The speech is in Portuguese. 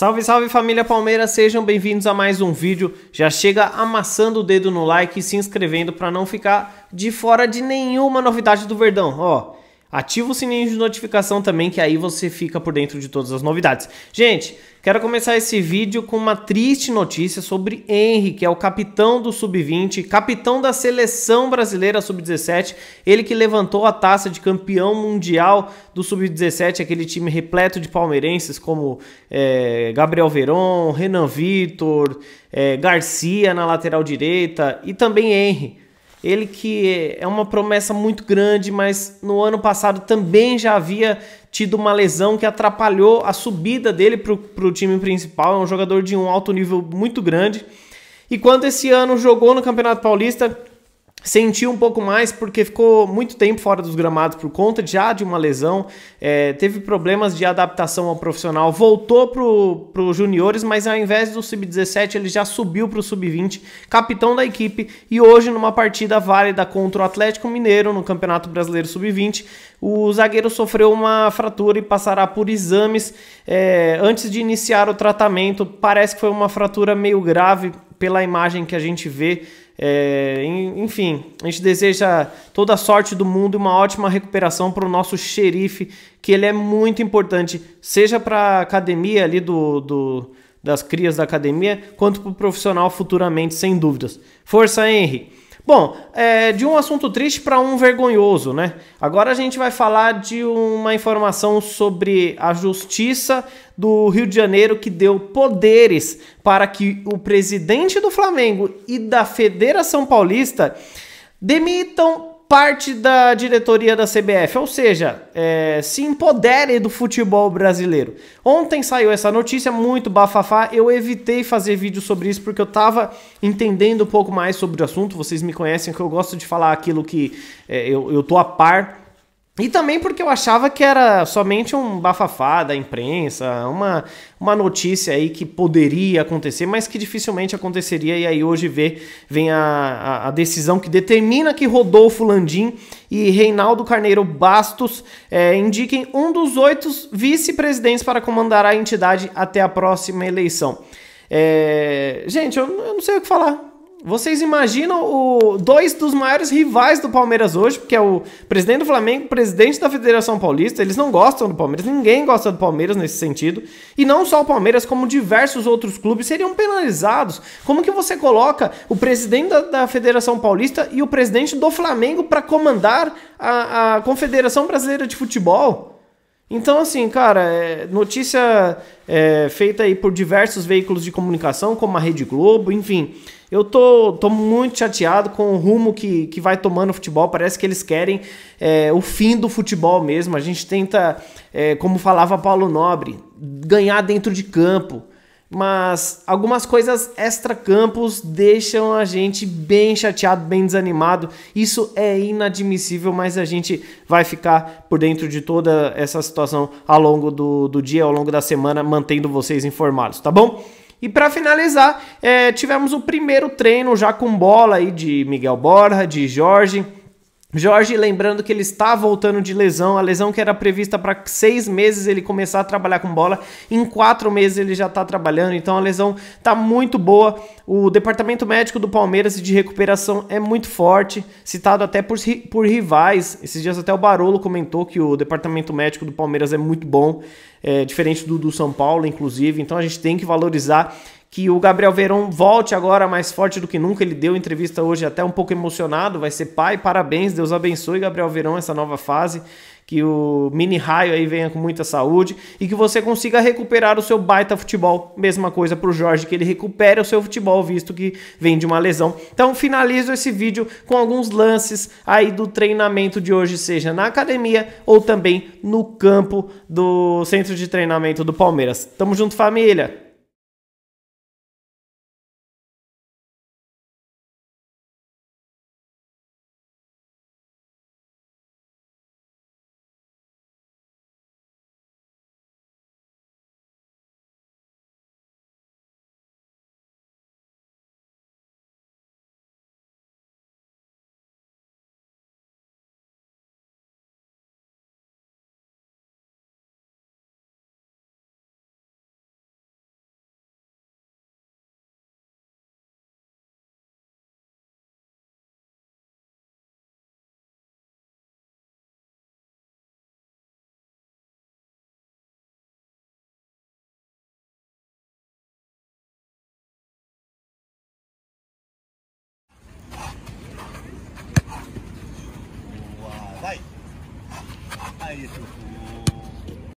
Salve, salve família Palmeiras, sejam bem-vindos a mais um vídeo. Já chega amassando o dedo no like e se inscrevendo para não ficar de fora de nenhuma novidade do Verdão. Ó, Ativa o sininho de notificação também, que aí você fica por dentro de todas as novidades. Gente, quero começar esse vídeo com uma triste notícia sobre Henry, que é o capitão do Sub-20, capitão da seleção brasileira Sub-17, ele que levantou a taça de campeão mundial do Sub-17, aquele time repleto de palmeirenses como é, Gabriel Veron, Renan Vitor, é, Garcia na lateral direita e também Henry. Ele que é uma promessa muito grande, mas no ano passado também já havia tido uma lesão que atrapalhou a subida dele para o time principal. É um jogador de um alto nível muito grande. E quando esse ano jogou no Campeonato Paulista, sentiu um pouco mais porque ficou muito tempo fora dos gramados por conta já de uma lesão, é, teve problemas de adaptação ao profissional, voltou para os juniores, mas ao invés do sub-17 ele já subiu para o sub-20, capitão da equipe. E hoje numa partida válida contra o Atlético Mineiro no Campeonato Brasileiro Sub-20, o zagueiro sofreu uma fratura e passará por exames. É, antes de iniciar o tratamento, parece que foi uma fratura meio grave pela imagem que a gente vê é, enfim, a gente deseja toda a sorte do mundo e uma ótima recuperação para o nosso xerife, que ele é muito importante, seja para a academia ali do, do, das crias da academia, quanto para o profissional futuramente, sem dúvidas. Força, Henry! Bom, é, de um assunto triste para um vergonhoso, né? Agora a gente vai falar de uma informação sobre a justiça do Rio de Janeiro que deu poderes para que o presidente do Flamengo e da Federação Paulista demitam parte da diretoria da CBF, ou seja, é, se empodere do futebol brasileiro. Ontem saiu essa notícia muito bafafá, eu evitei fazer vídeo sobre isso porque eu estava entendendo um pouco mais sobre o assunto, vocês me conhecem que eu gosto de falar aquilo que é, eu, eu tô a par e também porque eu achava que era somente um bafafá da imprensa, uma, uma notícia aí que poderia acontecer, mas que dificilmente aconteceria. E aí hoje vê, vem a, a, a decisão que determina que Rodolfo Landim e Reinaldo Carneiro Bastos é, indiquem um dos oito vice-presidentes para comandar a entidade até a próxima eleição. É, gente, eu, eu não sei o que falar. Vocês imaginam o, dois dos maiores rivais do Palmeiras hoje, que é o presidente do Flamengo, presidente da Federação Paulista, eles não gostam do Palmeiras, ninguém gosta do Palmeiras nesse sentido. E não só o Palmeiras, como diversos outros clubes seriam penalizados. Como que você coloca o presidente da, da Federação Paulista e o presidente do Flamengo para comandar a, a Confederação Brasileira de Futebol? Então, assim, cara, é notícia é, feita aí por diversos veículos de comunicação, como a Rede Globo, enfim. Eu tô, tô muito chateado com o rumo que, que vai tomando o futebol. Parece que eles querem é, o fim do futebol mesmo. A gente tenta, é, como falava Paulo Nobre, ganhar dentro de campo. Mas algumas coisas extra-campos deixam a gente bem chateado, bem desanimado. Isso é inadmissível, mas a gente vai ficar por dentro de toda essa situação ao longo do, do dia, ao longo da semana, mantendo vocês informados, tá bom? E para finalizar, é, tivemos o primeiro treino já com bola aí de Miguel Borja, de Jorge. Jorge, lembrando que ele está voltando de lesão, a lesão que era prevista para seis meses ele começar a trabalhar com bola, em quatro meses ele já está trabalhando, então a lesão está muito boa. O departamento médico do Palmeiras e de recuperação é muito forte, citado até por, por rivais. Esses dias até o Barolo comentou que o departamento médico do Palmeiras é muito bom, é, diferente do do São Paulo, inclusive, então a gente tem que valorizar que o Gabriel Verón volte agora mais forte do que nunca. Ele deu entrevista hoje até um pouco emocionado, vai ser pai, parabéns, Deus abençoe Gabriel Verón essa nova fase, que o mini raio aí venha com muita saúde e que você consiga recuperar o seu baita futebol. Mesma coisa para o Jorge, que ele recupere o seu futebol, visto que vem de uma lesão. Então finalizo esse vídeo com alguns lances aí do treinamento de hoje, seja na academia ou também no campo do centro de treinamento do Palmeiras. Tamo junto, família! Aí, Chuchu.